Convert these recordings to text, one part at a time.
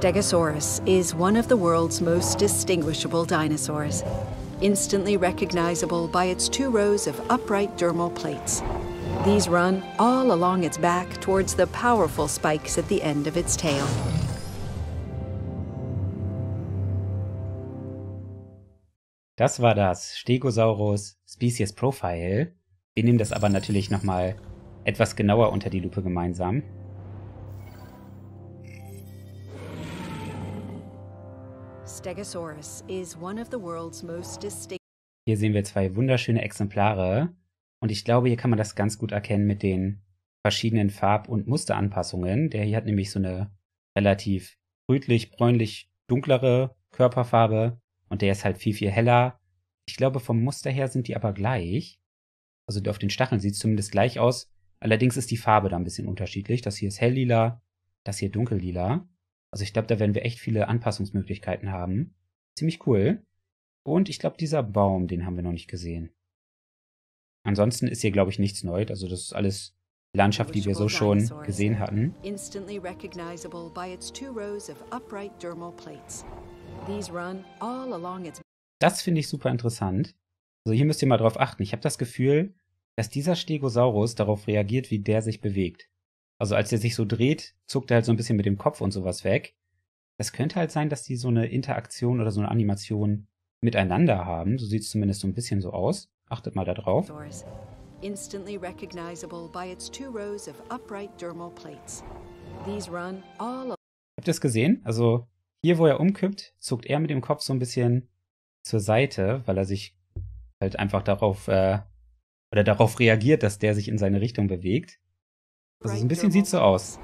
Stegosaurus is one of the world's most distinguishable dinosaurs, instantly recognizable by its two rows of upright dermal plates. These run all along its back towards the powerful spikes at the end of its tail. Das war das Stegosaurus Species Profile. Wir nehmen das aber natürlich nochmal etwas genauer unter die Lupe gemeinsam. Stegosaurus is one of the world's most distinct. Hier sehen wir zwei wunderschöne Exemplare und ich glaube, hier kann man das ganz gut erkennen mit den verschiedenen Farb- und Musteranpassungen. Der hier hat nämlich so eine relativ rötlich, bräunlich dunklere Körperfarbe und der ist halt viel, viel heller. Ich glaube, vom Muster her sind die aber gleich. Also auf den Stacheln sieht es zumindest gleich aus. Allerdings ist die Farbe da ein bisschen unterschiedlich. Das hier ist helllila, das hier dunkellila. Also ich glaube, da werden wir echt viele Anpassungsmöglichkeiten haben. Ziemlich cool. Und ich glaube, dieser Baum, den haben wir noch nicht gesehen. Ansonsten ist hier, glaube ich, nichts neu. Also das ist alles Landschaft, die wir so schon gesehen hatten. Instantly recognizable by its two rows of upright dermal plates. These run all along its Das finde ich super interessant. Also hier müsst ihr mal drauf achten. Ich habe das Gefühl, dass dieser Stegosaurus darauf reagiert, wie der sich bewegt. Also als er sich so dreht, zuckt er halt so ein bisschen mit dem Kopf und sowas weg. Das könnte halt sein, dass die so eine Interaktion oder so eine Animation miteinander haben. So sieht es zumindest so ein bisschen so aus. Achtet mal da drauf. Instantly recognizable by its two rows of upright dermal plates. These run all Habt ihr das gesehen? Also hier, wo er umkippt, zuckt er mit dem Kopf so ein bisschen zur Seite, weil er sich halt einfach darauf äh, oder darauf reagiert, dass der sich in seine Richtung bewegt. Also so ein bisschen sieht so aus.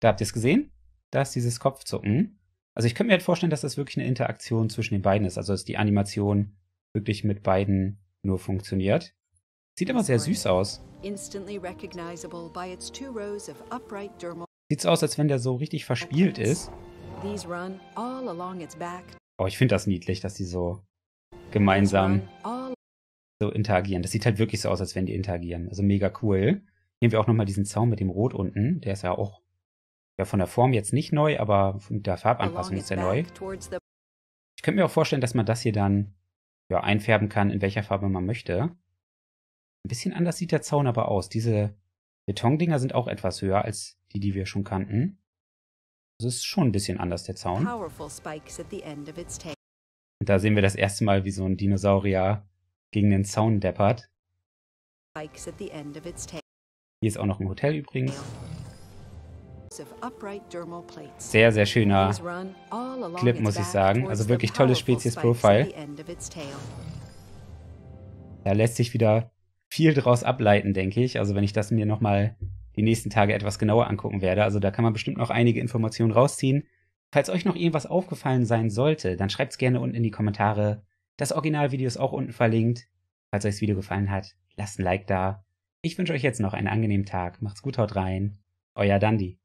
Da habt ihr es gesehen? Da ist dieses Kopfzucken. Also ich könnte mir halt vorstellen, dass das wirklich eine Interaktion zwischen den beiden ist. Also dass die Animation wirklich mit beiden nur funktioniert. Sieht aber sehr süß aus. Sieht so aus, als wenn der so richtig verspielt ist. Oh, ich finde das niedlich, dass die so gemeinsam so interagieren. Das sieht halt wirklich so aus, als wenn die interagieren. Also mega cool. Haben wir auch nochmal diesen Zaun mit dem Rot unten. Der ist ja auch ja, von der Form jetzt nicht neu, aber von der Farbanpassung ist er neu. Ich könnte mir auch vorstellen, dass man das hier dann ja, einfärben kann, in welcher Farbe man möchte. Ein bisschen anders sieht der Zaun aber aus. Diese Betondinger sind auch etwas höher als die, die wir schon kannten. Also es ist schon ein bisschen anders, der Zaun. Und da sehen wir das erste Mal, wie so ein Dinosaurier gegen den Zaun deppert. Spikes at the end of its tail. Hier ist auch noch ein Hotel übrigens. Sehr, sehr schöner Clip, muss ich sagen. Also wirklich tolles Spezies Profile. Da lässt sich wieder viel draus ableiten, denke ich. Also wenn ich das mir nochmal die nächsten Tage etwas genauer angucken werde. Also da kann man bestimmt noch einige Informationen rausziehen. Falls euch noch irgendwas aufgefallen sein sollte, dann schreibt es gerne unten in die Kommentare. Das Originalvideo ist auch unten verlinkt. Falls euch das Video gefallen hat, lasst ein Like da. Ich wünsche euch jetzt noch einen angenehmen Tag. Macht's gut, haut rein. Euer Dandy.